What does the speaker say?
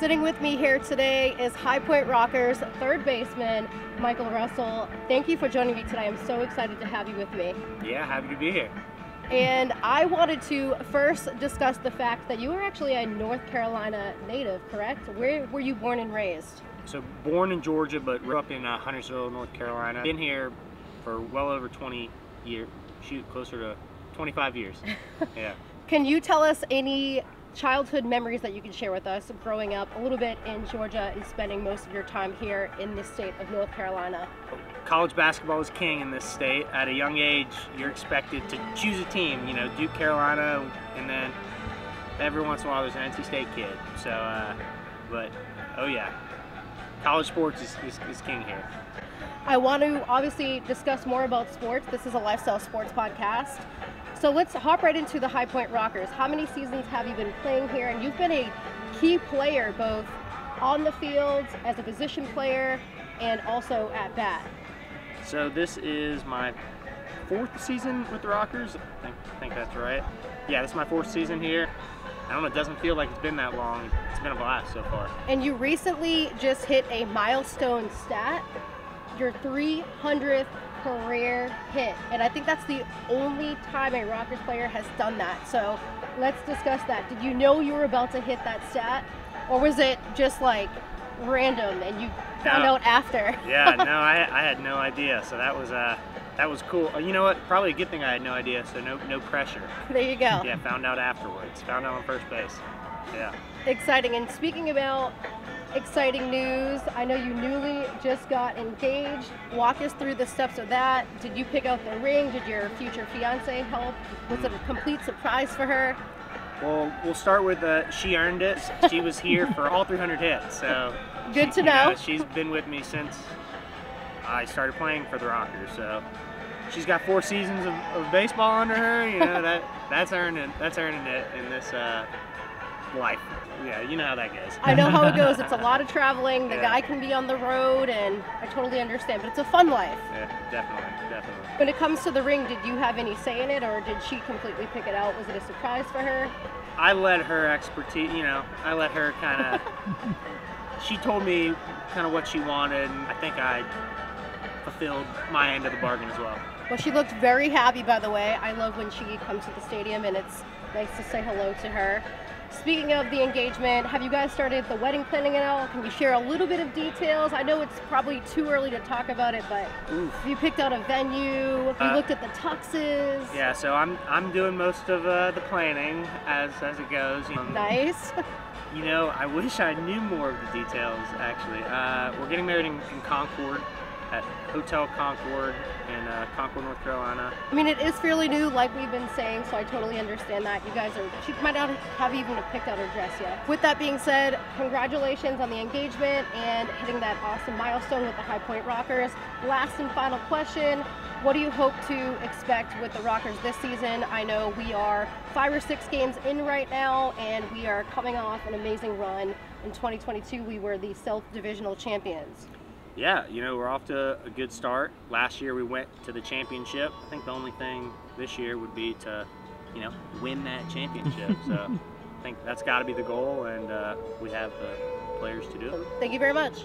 Sitting with me here today is High Point Rockers third baseman Michael Russell. Thank you for joining me today. I'm so excited to have you with me. Yeah, happy to be here. And I wanted to first discuss the fact that you are actually a North Carolina native, correct? Where were you born and raised? So born in Georgia, but grew up in uh, Huntersville, North Carolina. Been here for well over 20 years. Shoot, closer to 25 years. yeah. Can you tell us any childhood memories that you can share with us growing up a little bit in Georgia and spending most of your time here in the state of North Carolina? College basketball is king in this state. At a young age, you're expected to choose a team. You know, Duke, Carolina, and then every once in a while there's an NC State kid. So, uh, but oh yeah, college sports is, is, is king here. I want to obviously discuss more about sports. This is a lifestyle sports podcast. So let's hop right into the High Point Rockers. How many seasons have you been playing here? And you've been a key player both on the field as a position player and also at bat. So this is my fourth season with the Rockers. I think, I think that's right. Yeah, this is my fourth season here. I don't know, it doesn't feel like it's been that long. It's been a blast so far. And you recently just hit a milestone stat, your 300th career hit. And I think that's the only time a Rockers player has done that. So let's discuss that. Did you know you were about to hit that stat? Or was it just like random and you found No. out after? yeah, no, I, I had no idea. So that was uh, that was cool. Uh, You know what? Probably a good thing I had no idea. So no no pressure. there you go. Yeah, found out afterwards. Found out on first base. Yeah. Exciting. And speaking about exciting news, I know you newly just got engaged. Walk us through the steps of that. Did you pick out the ring? Did your future fiance help? Was it a complete surprise for her? Well, we'll start with uh, she earned it. She was here for all 300 hits. So Good she- to you know. She's been with me since I started playing for the Rockers. So she's got four seasons of, of baseball under her. You know that that's earning that's earning it in this uh, life. Yeah, you know how that goes. I know how it goes. It's a lot of traveling. The Yeah. guy can be on the road, and I totally understand. But it's a fun life. Yeah, definitely, definitely. When it comes to the ring, did you have any say in it, or did she completely pick it out? Was it a surprise for her? I let her expertise, you know, I let her kind of. she told me kind of what she wanted, and I think I fulfilled my end of the bargain as well. Well, she looked very happy, by the way. I love when she comes to the stadium, and it's nice to say hello to her. Speaking of the engagement, have you guys started the wedding planning at all? Can you share a little bit of details? I know it's probably too early to talk about it, but Oof. have you picked out a venue? Have you Uh, looked at the tuxes? Yeah, so I'm I'm doing most of uh, the planning as as it goes. Know, Nice. You know, I wish I knew more of the details. Actually, uh, we're getting married in, in Concord, at Hotel Concord in uh, Concord, North Carolina. I mean, it is fairly new, like we've been saying, so I totally understand that. You guys are, she might not have even picked out her dress yet. With that being said, congratulations on the engagement and hitting that awesome milestone with the High Point Rockers. Last and final question What do you hope to expect with the Rockers this season? I know we are five or six games in right now, and we are coming off an amazing run. In 2022, we were the South Divisional champions. Yeah, you know, we're off to a good start. Last year we went to the championship. I think the only thing this year would be to, you know, win that championship. so I think that's got to be the goal, and uh, we have the players to do it. Thank you very much.